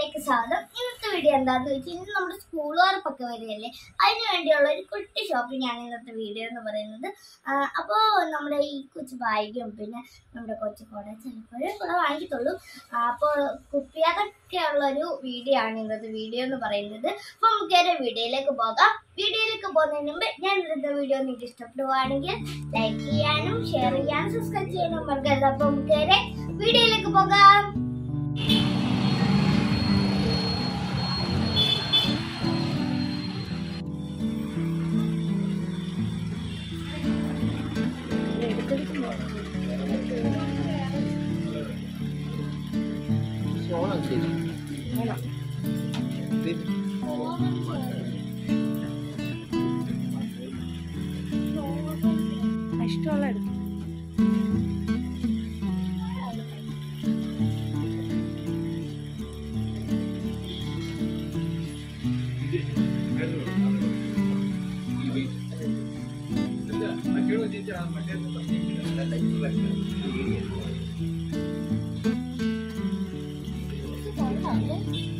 ചാനലിലേക്ക് സ്വാഗതം ഇന്നത്തെ വീഡിയോ എന്താന്ന് വെച്ചാൽ ഇന്ന് നമ്മുടെ സ്കൂൾ ഉറപ്പൊക്കെ വരികയല്ലേ? അതിന് വേണ്ടിയുള്ള ഒരു കുട്ടി ഷോപ്പിംഗ് ആണ് ഇന്നത്തെ വീഡിയോ എന്ന് പറയുന്നത്. അപ്പോൾ നമ്മുടെ ഈ കൊച്ചു ബാഗും പിന്നെ നമ്മുടെ കൊച്ചു കൂടെ ചിലപ്പോഴും കൂടെ വാങ്ങിക്കത്തുള്ളൂ. അപ്പോൾ കുപ്പി ഉള്ള ഉള്ളൊരു വീഡിയോ ആണ് ഇന്നത്തെ വീഡിയോ എന്ന് പറയുന്നത്. അപ്പോൾ നമുക്ക് വീഡിയോയിലേക്ക് പോകാം. വീഡിയോയിലേക്ക് പോകുന്നതിന് മുമ്പ് ഞാൻ ഇന്നത്തെ വീഡിയോ നിങ്ങൾക്ക് ഇഷ്ടപ്പെടുവാണെങ്കിൽ ലൈക്ക് ചെയ്യാനും ഷെയർ ചെയ്യാനും സബ്സ്ക്രൈബ് ചെയ്യാനും മറക്കരുത്. അപ്പോൾ നമുക്ക് വീഡിയോയിലേക്ക് പോകാം. しいな。ほら。Olha.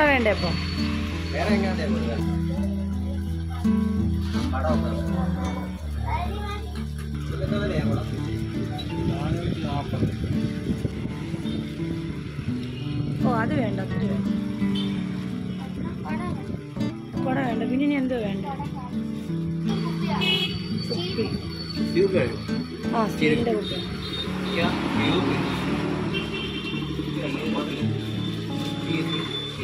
കുട വേണ്ടേ അപ്പൊ? ഓ അത് വേണ്ട ഒത്തിരി വേണ്ട കുട വേണ്ട പിന്നെ ഇനി എന്തോ വേണ്ട?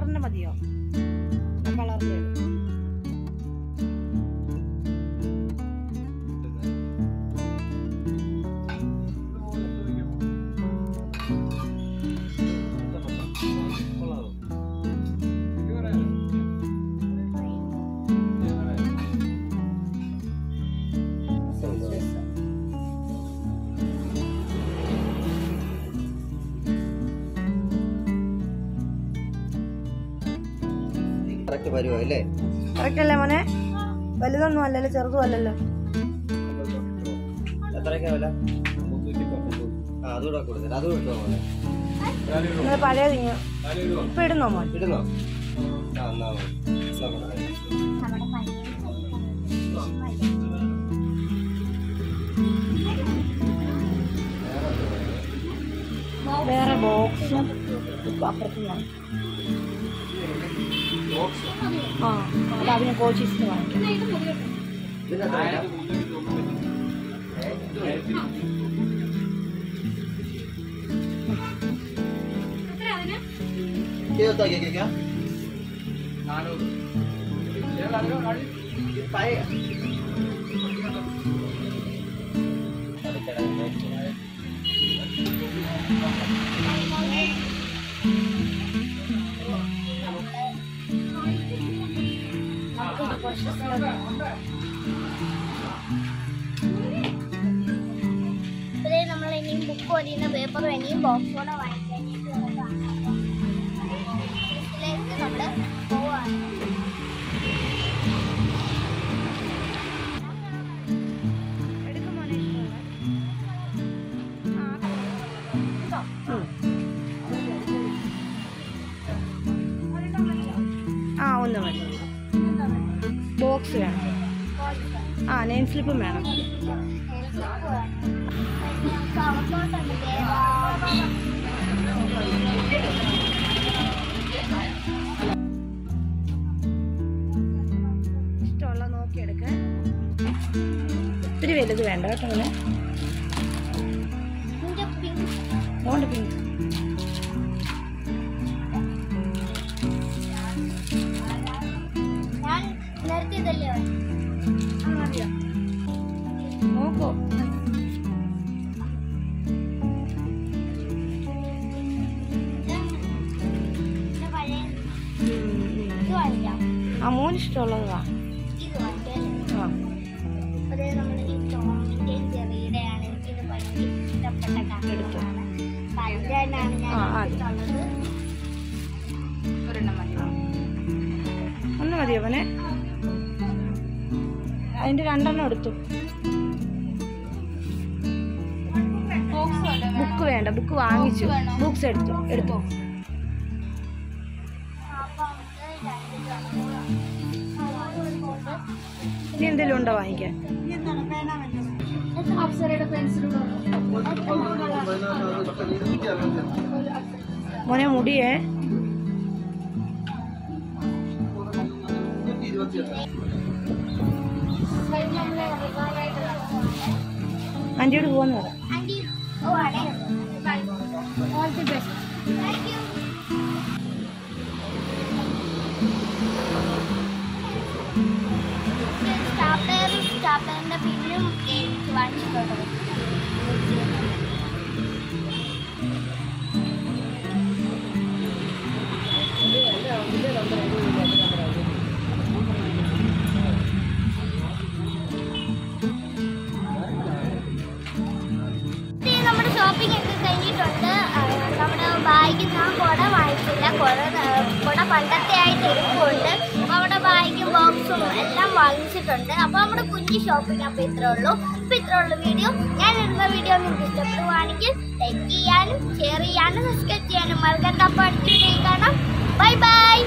മോനെ മതിയോ? കറക്റ്റ് വരുമോ അല്ലേ? കറക്റ്റല്ലേ മോനെ? വലുതൊന്നും അല്ലല്ലോ ചെറുതും അല്ലല്ലോ. എത്രയൊക്കെ വില? ആ അതുകൂടെ കൊടുത്തരാം. അതും ഇട്ടോ മോനെ? നിങ്ങൾ പഴയ തിങ്ങ? ഇപ്പൊ ഇടുന്നോ മോൻ? ഇടുന്നോ? ആ എന്നാ മതി. നമ്മുടെ വേറെ? ബോക്സും അപ്പുറത്ത് हाँ बाद में कोई चीज़ करवाएंगे ये होता है क्या क्या पाए Thank you. ഇനിയും ബുക്ക് പൊതിയുന്ന പേപ്പറും ഇനിയും ബോക്സ് കൂടെ ബോക്സ് വേണം ആ നെയിം സ്ലിപ്പും വേണം ഇഷ്ടമുള്ള നോക്കിയെടുക്ക ഒത്തിരി വലുത് വേണ്ട കേട്ടോ മോണ്ട് പിങ്ക്. ആ, ആ. എടുത്തിട്ടുള്ളത് ഒന്ന് മതിയോ അവനെ അതിന്റെ രണ്ടെണ്ണം എടുത്തു. വേണ്ട. ബുക്ക് വാങ്ങിച്ചു. ബുക്സ് എടുത്തു. എടുത്തു. ഇനി എന്തെങ്കിലും ഉണ്ടോ വാങ്ങിക്കാൻ? മോനെ മുടിയേ. ആന്റിയോട് പോവാന്ന് പറ. the best. Thank you. Stop and stop and the video to watch. വാങ്ങിച്ചിട്ടുണ്ട് അപ്പോൾ നമ്മുടെ കുഞ്ഞു ഷോപ്പിംഗ് അപ്പോൾ ഇത്രേ ഉള്ളൂ. അപ്പോൾ ഇത്രേ ഉള്ളൂ വീഡിയോ ഞാൻ ഇടുന്ന വീഡിയോ നിങ്ങൾക്ക് ഇഷ്ടപ്പെടുവാണെങ്കിൽ ലൈക്ക് ചെയ്യാനും ഷെയർ ചെയ്യാനും സബ്സ്ക്രൈബ് ചെയ്യാനും മറക്കണ്ട. അപ്പോൾ അടുത്ത വീഡിയോ കാണാം. Bye bye